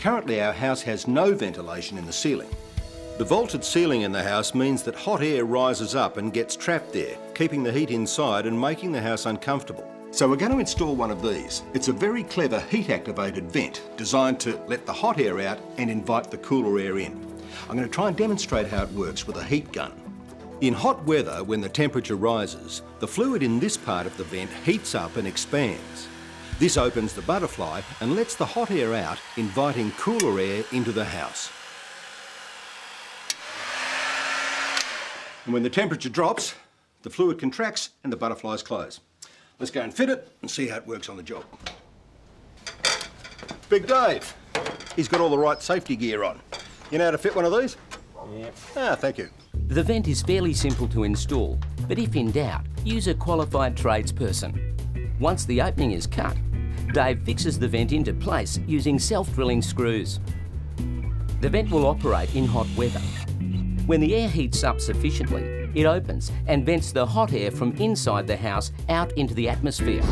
Currently our house has no ventilation in the ceiling. The vaulted ceiling in the house means that hot air rises up and gets trapped there, keeping the heat inside and making the house uncomfortable. So we're going to install one of these. It's a very clever heat-activated vent designed to let the hot air out and invite the cooler air in. I'm going to try and demonstrate how it works with a heat gun. In hot weather, when the temperature rises, the fluid in this part of the vent heats up and expands. This opens the butterfly and lets the hot air out, inviting cooler air into the house. And when the temperature drops, the fluid contracts and the butterflies close. Let's go and fit it and see how it works on the job. Big Dave, he's got all the right safety gear on. You know how to fit one of these? Yep. Ah, thank you. The vent is fairly simple to install, but if in doubt, use a qualified tradesperson. Once the opening is cut, Dave fixes the vent into place using self-drilling screws. The vent will operate in hot weather. When the air heats up sufficiently, it opens and vents the hot air from inside the house out into the atmosphere.